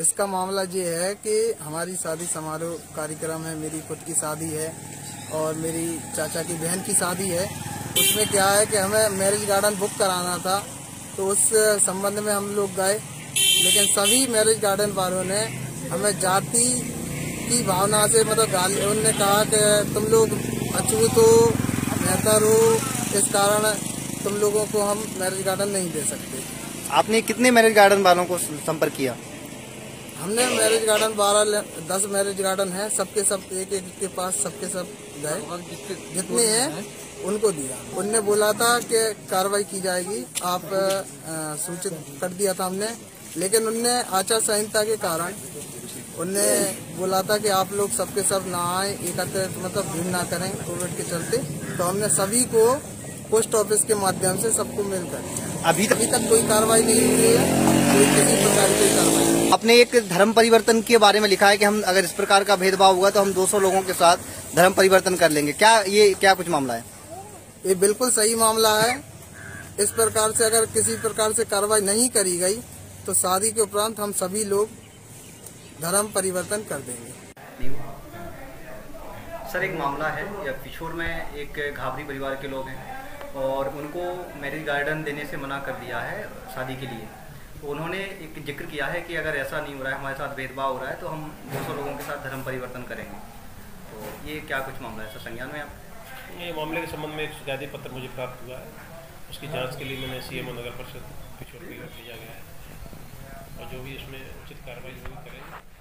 इसका मामला ये है कि हमारी शादी समारोह कार्यक्रम है, मेरी खुद की शादी है और मेरी चाचा की बहन की शादी है। उसमें क्या है कि हमें मैरिज गार्डन बुक कराना था तो उस संबंध में हम लोग गए। लेकिन सभी मैरिज गार्डन वालों ने हमें जाति की भावना से मतलब गाली, उनने कहा कि तुम लोग अछूत हो, बेहतर हो, इस कारण तुम लोगों को हम मैरिज गार्डन नहीं दे सकते। आपने कितने मैरिज गार्डन वालों को संपर्क किया? हमने मैरिज गार्डन बारह दस मैरिज गार्डन है सबके सब एक एक के पास सबके सब गए। जितने हैं उनको दिया। उनने बोला था कि कार्रवाई की जाएगी। आप सूचित कर दिया था हमने। लेकिन उनने आचार संहिता के कारण उनने बोला था कि आप लोग सबके सब ना आए एकत्रित मतलब भीड़ ना करें कोविड के चलते। तो हमने सभी को पोस्ट ऑफ़िस के माध्यम से सबको मेल कर दिया। अभी तक अभी तक कोई कार्रवाई नहीं हुई है। कोई किसी प्रकार की कार्रवाई नहीं एक धर्म परिवर्तन के बारे में लिखा है कि हम अगर इस प्रकार का भेदभाव हुआ तो हम 200 लोगों के साथ धर्म परिवर्तन कर लेंगे। क्या ये क्या कुछ मामला है? ये बिल्कुल सही मामला है। इस प्रकार से अगर किसी प्रकार से कार्रवाई नहीं करी गई तो शादी के उपरांत हम सभी लोग धर्म परिवर्तन कर देंगे। सर एक मामला है। या पिछोर में एक घाबरी परिवार के लोग हैं और उनको मैरिज गार्डन देने से मना कर दिया है शादी के लिए। उन्होंने एक ज़िक्र किया है कि अगर ऐसा नहीं हो रहा है, हमारे साथ भेदभाव हो रहा है तो हम 200 लोगों के साथ धर्म परिवर्तन करेंगे। तो ये क्या कुछ मामला है? सर संज्ञान में आप? ये मामले के संबंध में एक शिकायती पत्र मुझे प्राप्त हुआ है। उसकी जाँच के लिए मैंने सी एम नगर परिषद को भेजा गया है। और जो भी इसमें उचित कार्रवाई होगी करेंगे